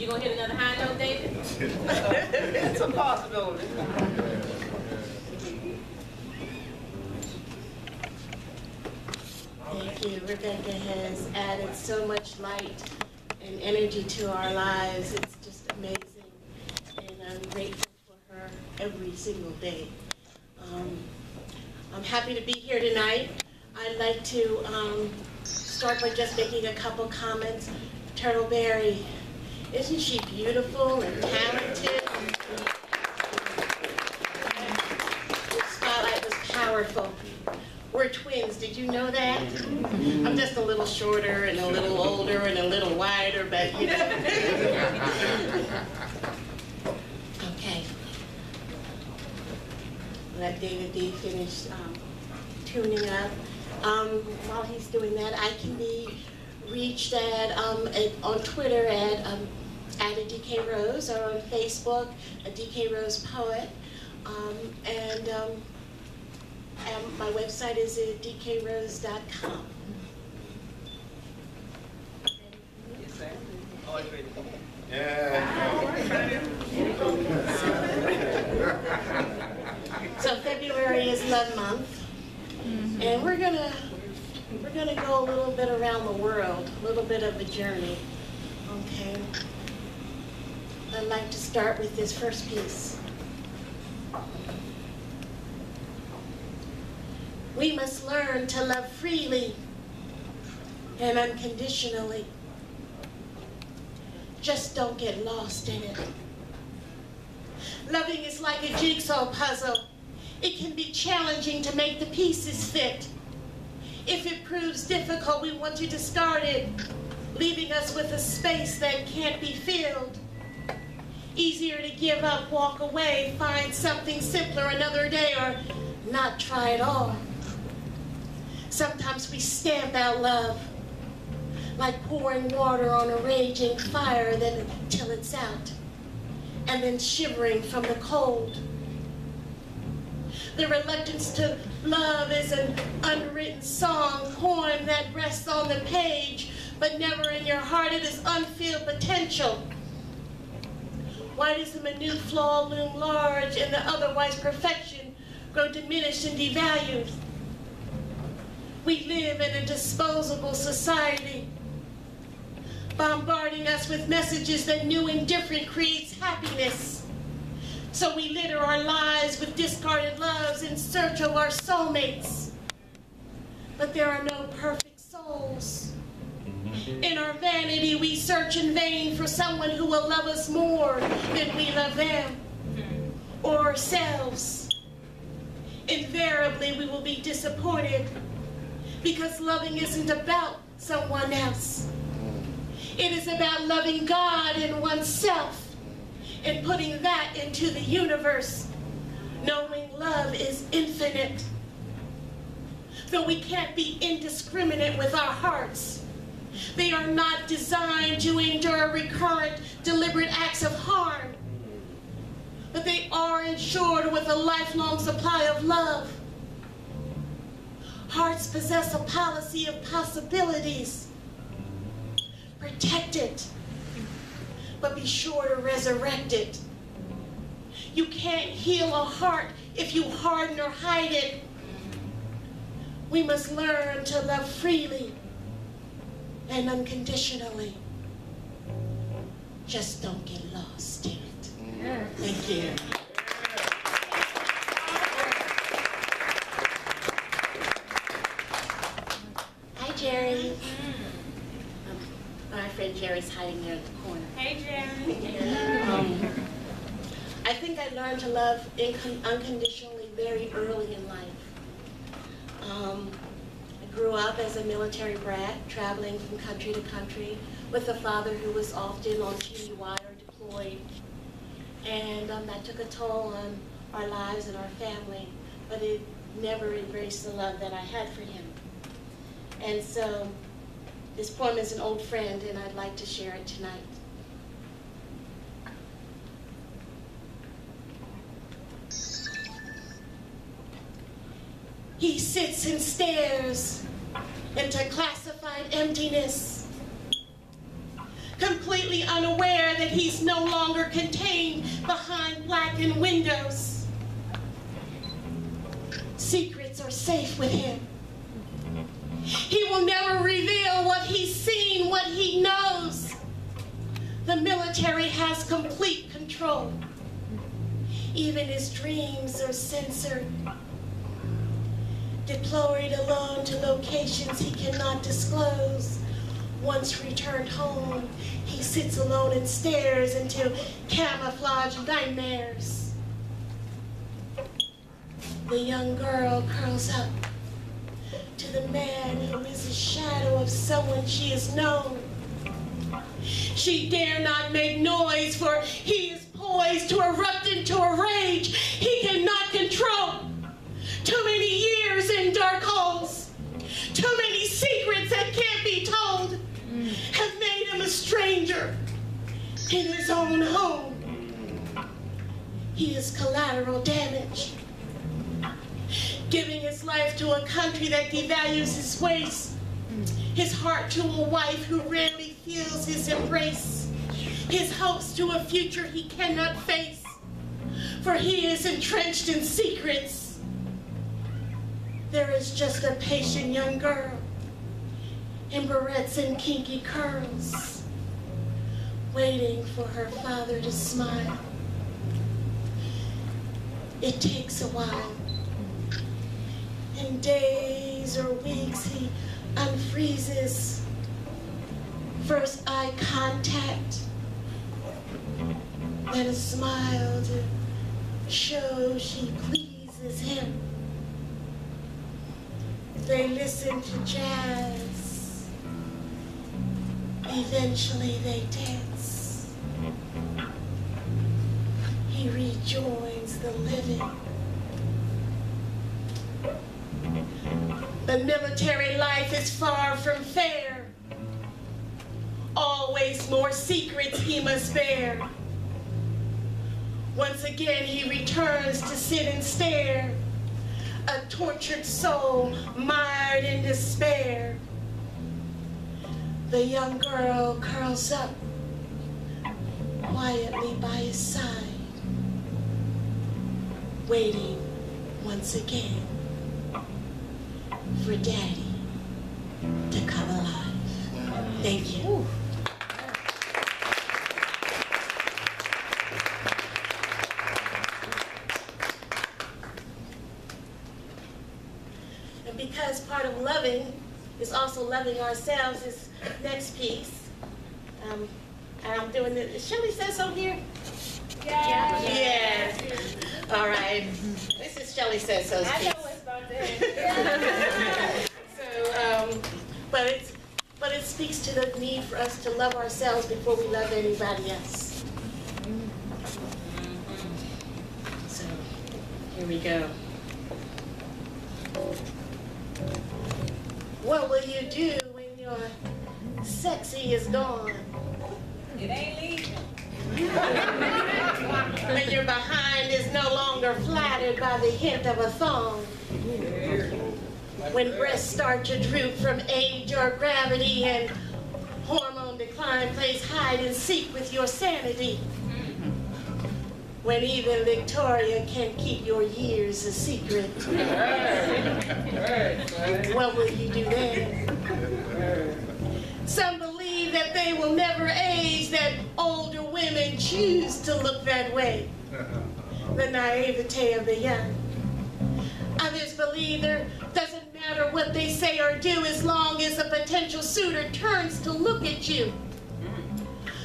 You gonna hit another high note, David? It's a possibility. Thank you. Rebecca has added so much light and energy to our lives. It's just amazing. And I'm grateful for her every single day. Um, I'm happy to be here tonight. I'd like to um, start by just making a couple comments. Turtle Berry, isn't she beautiful and talented? Spotlight was powerful. We're twins, did you know that? I'm just a little shorter and a little older and a little wider, but you know. Okay. Let David D finish um, tuning up. Um, while he's doing that, I can be reached at, um, at on Twitter at um, at Adeke Rose or on Facebook, Adeke Rose Poet. Um, and um, and my website is at dkrose.com. Yes, sir. Always ready. So February is Love Month, and we're gonna we're gonna go a little bit around the world, a little bit of a journey. Okay. I'd like to start with this first piece. We must learn to love freely and unconditionally. Just don't get lost in it. Loving is like a jigsaw puzzle. It can be challenging to make the pieces fit. If it proves difficult, we want you to discard it, leaving us with a space that can't be filled. Easier to give up, walk away, find something simpler another day, or not try at all. Sometimes we stamp out love, like pouring water on a raging fire then till it's out, and then shivering from the cold. The reluctance to love is an unwritten song, poem that rests on the page, but never in your heart. It is unfilled potential. Why does the minute flaw loom large and the otherwise perfection grow diminished and devalued? We live in a disposable society, bombarding us with messages that new and different creates happiness. So we litter our lives with discarded loves in search of our soulmates. But there are no perfect souls. In our vanity, we search in vain for someone who will love us more than we love them or ourselves. Invariably, we will be disappointed because loving isn't about someone else. It is about loving God and oneself and putting that into the universe, knowing love is infinite. Though we can't be indiscriminate with our hearts, they are not designed to endure recurrent, deliberate acts of harm, but they are insured with a lifelong supply of love. Hearts possess a policy of possibilities. Protect it, but be sure to resurrect it. You can't heal a heart if you harden or hide it. We must learn to love freely and unconditionally. Just don't get lost in it. Thank you. Hi, Jerry. Um, My friend Jerry's hiding there in the corner. Hey, Jeremy. Um, I think I learned to love incon- unconditionally very early in life. Um, I grew up as a military brat, traveling from country to country with a father who was often on TDY or deployed. And um, that took a toll on our lives and our family, but it never embraced the love that I had for him. And so this poem is an old friend, and I'd like to share it tonight. He sits and stares into classified emptiness, completely unaware that he's no longer contained behind blackened windows. Secrets are safe with him. He will never reveal what he's seen, what he knows. The military has complete control. Even his dreams are censored. Deployed alone to locations he cannot disclose. Once returned home, he sits alone and stares into camouflage nightmares. The young girl curls up to the man who is a shadow of someone she has known. She dare not make noise, for he is poised to erupt into stranger in his own home. He is collateral damage, giving his life to a country that devalues his ways, his heart to a wife who rarely feels his embrace, his hopes to a future he cannot face, for he is entrenched in secrets. There is just a patient young girl in barrettes and kinky curls, waiting for her father to smile. It takes a while. In days or weeks, he unfreezes. First eye contact, then a smile to show she pleases him. They listen to jazz. Eventually they dance. He rejoins the living. The military life is far from fair. Always more secrets he must bear. Once again he returns to sit and stare, a tortured soul mired in despair. The young girl curls up quietly by his side, waiting once again for daddy to come alive. Thank you. And because part of loving is also loving ourselves, this next piece. Um, and I'm doing it. Shelley says so here? Yeah. Yes. All right. This is Shelley says so. I know what's about that. So, um, but it's but it speaks to the need for us to love ourselves before we love anybody else. So, here we go. What will you do when your sexy is gone? It ain't leaving. When your behind is no longer flattered by the hint of a thong? When breasts start to droop from age or gravity and hormone decline plays hide and seek with your sanity? When even Victoria can't keep your years a secret? What will you do then? They will never age, that older women choose to look that way. Uh-huh. The naivete of the young. Others believe there doesn't matter what they say or do as long as a potential suitor turns to look at you.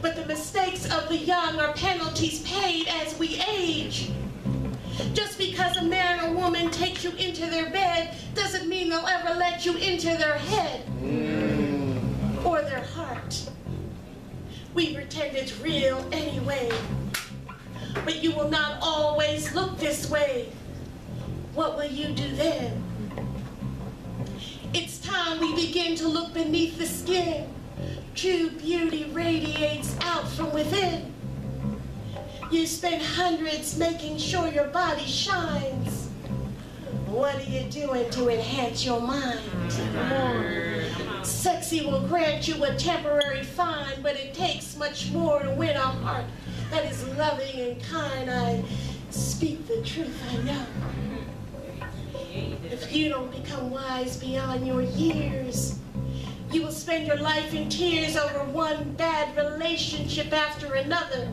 But the mistakes of the young are penalties paid as we age. Just because a man or woman takes you into their bed doesn't mean they'll ever let you into their head mm. or their heart. We pretend it's real anyway, but you will not always look this way. What will you do then? It's time we begin to look beneath the skin. True beauty radiates out from within. You spend hundreds making sure your body shines. What are you doing to enhance your mind? Sexy will grant you a temporary fine, but it takes much more to win a heart that is loving and kind. I speak the truth, I know. If you don't become wise beyond your years, you will spend your life in tears over one bad relationship after another.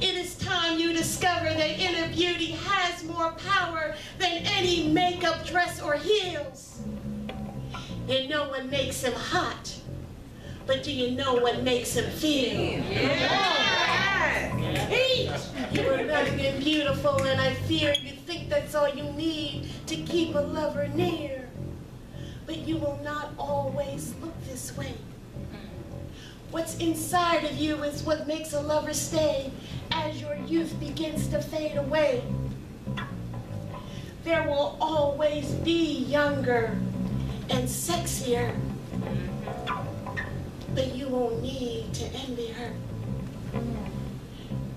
It is time you discover that inner beauty has more power than any makeup, dress, or heels. And no one makes him hot, but do you know what makes him feel? Yeah. Heat! You are young and beautiful, and I fear you think that's all you need to keep a lover near. But you will not always look this way. What's inside of you is what makes a lover stay as your youth begins to fade away. There will always be younger and sexier, but you won't need to envy her.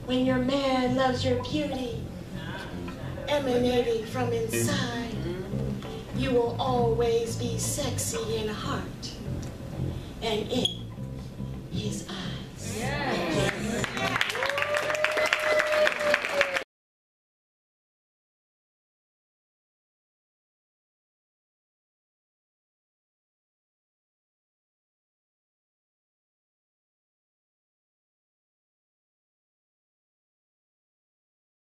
When your man loves your beauty emanating from inside, you will always be sexy in heart and in.